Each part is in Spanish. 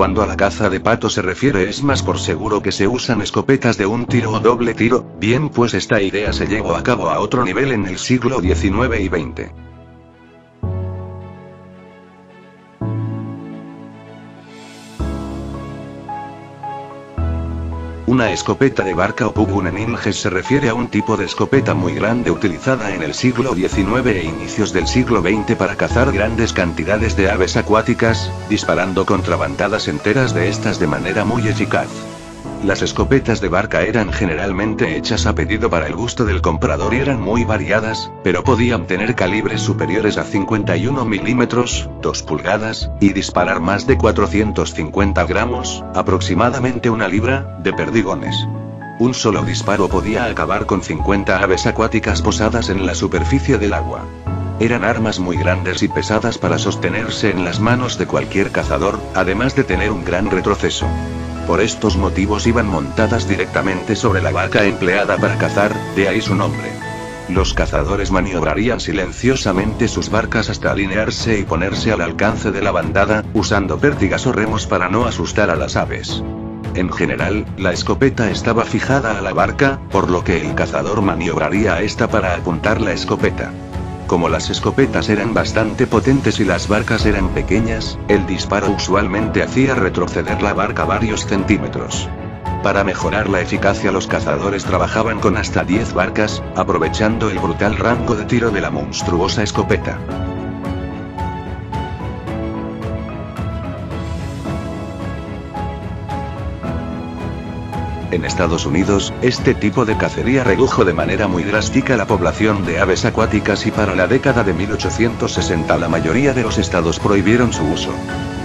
Cuando a la caza de pato se refiere es más por seguro que se usan escopetas de un tiro o doble tiro, bien pues esta idea se llevó a cabo a otro nivel en el siglo XIX y XX. Una escopeta de barca o Puguneninges se refiere a un tipo de escopeta muy grande utilizada en el siglo XIX e inicios del siglo XX para cazar grandes cantidades de aves acuáticas, disparando contra bandadas enteras de estas de manera muy eficaz. Las escopetas de barca eran generalmente hechas a pedido para el gusto del comprador y eran muy variadas, pero podían tener calibres superiores a 51 milímetros, 2 pulgadas, y disparar más de 450 gramos, aproximadamente una libra, de perdigones. Un solo disparo podía acabar con 50 aves acuáticas posadas en la superficie del agua. Eran armas muy grandes y pesadas para sostenerse en las manos de cualquier cazador, además de tener un gran retroceso. Por estos motivos iban montadas directamente sobre la vaca empleada para cazar, de ahí su nombre. Los cazadores maniobrarían silenciosamente sus barcas hasta alinearse y ponerse al alcance de la bandada, usando pértigas o remos para no asustar a las aves. En general, la escopeta estaba fijada a la barca, por lo que el cazador maniobraría a esta para apuntar la escopeta. Como las escopetas eran bastante potentes y las barcas eran pequeñas, el disparo usualmente hacía retroceder la barca varios centímetros. Para mejorar la eficacia los cazadores trabajaban con hasta 10 barcas, aprovechando el brutal rango de tiro de la monstruosa escopeta. En Estados Unidos, este tipo de cacería redujo de manera muy drástica la población de aves acuáticas y para la década de 1860 la mayoría de los estados prohibieron su uso.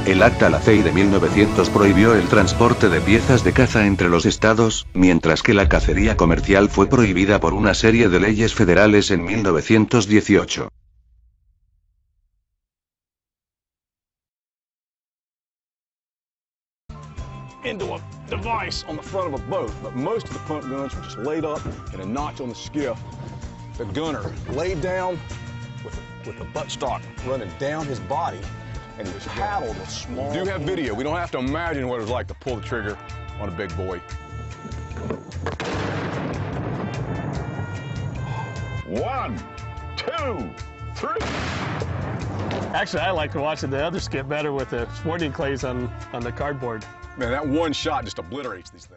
El Acta Lacey de 1900 prohibió el transporte de piezas de caza entre los estados, mientras que la cacería comercial fue prohibida por una serie de leyes federales en 1918. Into a device on the front of a boat, but most of the punt guns were just laid up in a notch on the skiff. The gunner laid down with, with the buttstock running down his body, and he was paddled a small. We do have video. We don't have to imagine what it was like to pull the trigger on a big boy. One, two, three. Actually, I like watching the other skip better with the sporting clays on, on the cardboard. Man, that one shot just obliterates these things.